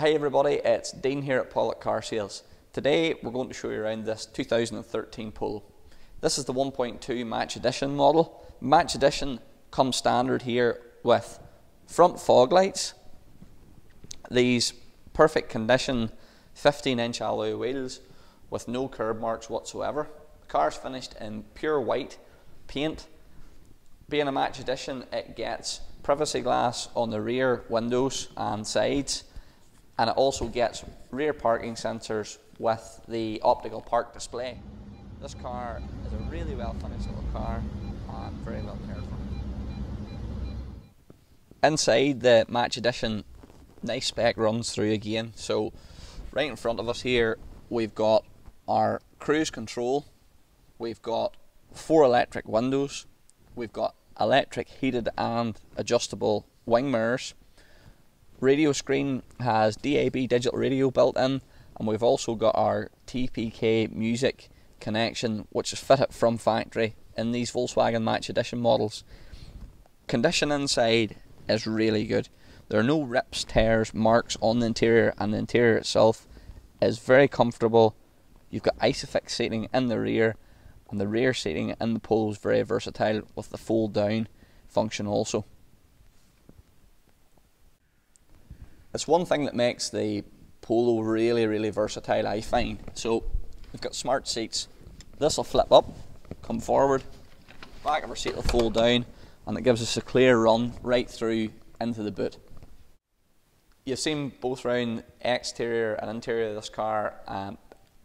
Hi everybody, it's Dean here at Pollock Car Sales. Today we're going to show you around this 2013 Polo. This is the 1.2 Match Edition model. Match Edition comes standard here with front fog lights, these perfect condition 15 inch alloy wheels with no curb marks whatsoever. The car's finished in pure white paint. Being a Match Edition, it gets privacy glass on the rear windows and sides and it also gets rear parking sensors with the optical park display. This car is a really well finished little car and very well cared for. Inside the Match Edition, nice spec runs through again. So right in front of us here we've got our cruise control, we've got four electric windows, we've got electric heated and adjustable wing mirrors, radio screen has DAB digital radio built in, and we've also got our TPK music connection, which is fitted from factory in these Volkswagen Match Edition models. Condition inside is really good. There are no rips, tears, marks on the interior, and the interior itself is very comfortable. You've got Isofix seating in the rear, and the rear seating in the Polo is very versatile with the fold down function also. It's one thing that makes the Polo really, really versatile, I find. So we've got smart seats. This will flip up, come forward, back of our seat will fold down, and it gives us a clear run right through into the boot. You've seen both round exterior and interior of this car. Um,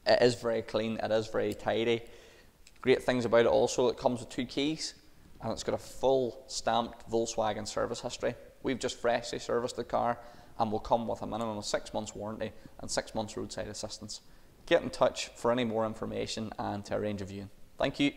it is very clean, it is very tidy. Great things about it also, it comes with two keys and it's got a full stamped Volkswagen service history. We've just freshly serviced the car and will come with a minimum of six months warranty and six months roadside assistance. Get in touch for any more information and to arrange a viewing. Thank you.